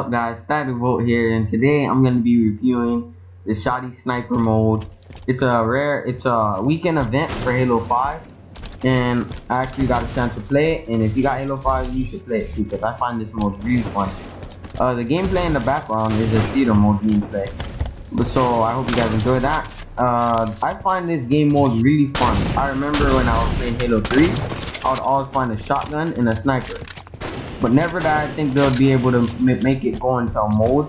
up guys, Static here and today I'm going to be reviewing the Shotty Sniper mode. It's a rare, it's a weekend event for Halo 5 and I actually got a chance to play it and if you got Halo 5 you should play it too because I find this mode really fun. Uh, the gameplay in the background is a theater mode gameplay. So I hope you guys enjoy that. Uh, I find this game mode really fun. I remember when I was playing Halo 3, I would always find a shotgun and a sniper. But never that I think they'll be able to make it go into a mode,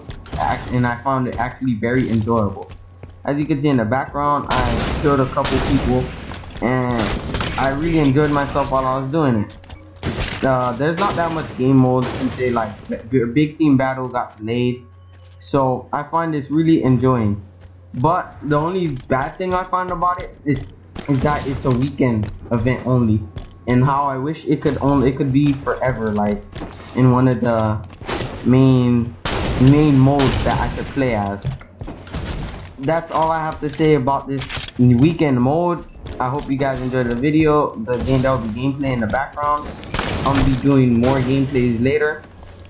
and I found it actually very enjoyable. As you can see in the background, I killed a couple people, and I really enjoyed myself while I was doing it. Uh, there's not that much game mode since they like big team battle got delayed, so I find this really enjoying. But the only bad thing I find about it is, is that it's a weekend event only and how I wish it could only it could be forever like in one of the main main modes that I could play as. That's all I have to say about this weekend mode. I hope you guys enjoyed the video. The game that will be gameplay in the background. I'll be doing more gameplays later.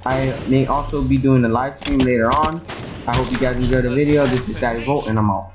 I may also be doing a live stream later on. I hope you guys enjoyed the video. This is Static Volt and I'm out.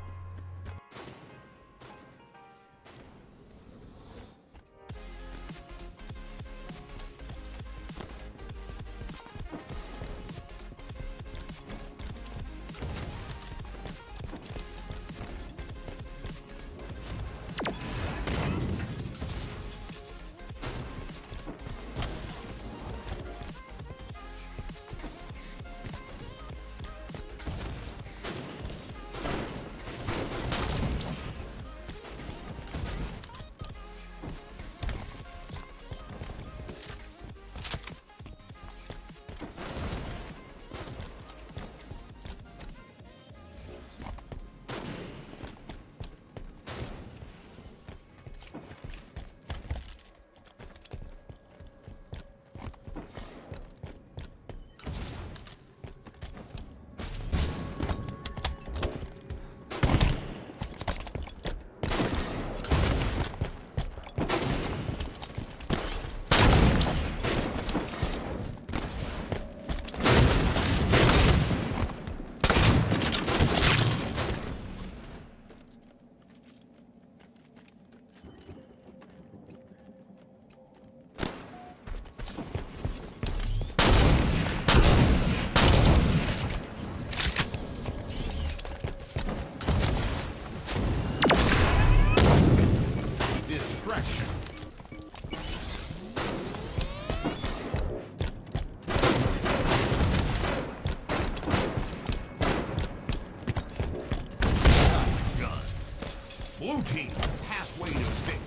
Blue team, halfway to victory.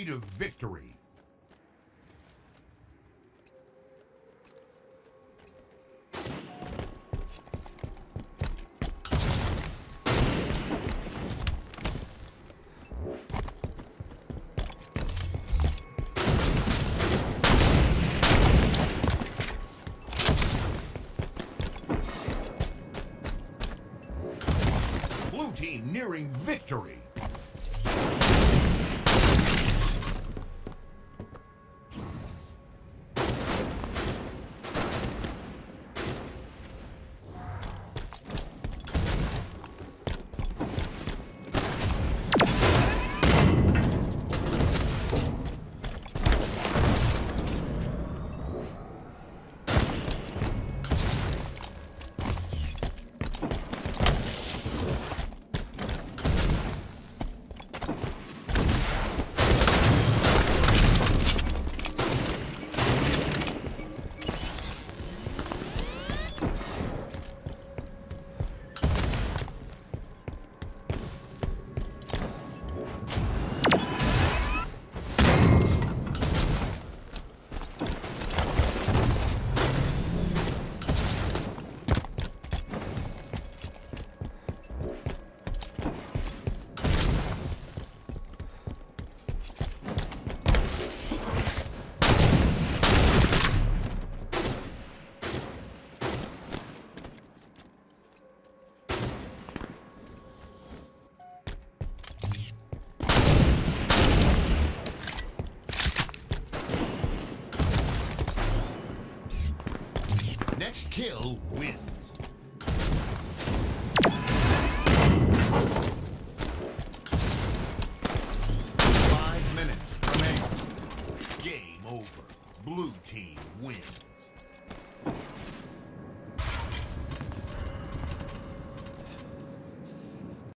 Halfway to victory. Blue team nearing victory. Next kill wins. Five minutes remaining. Game over. Blue team wins.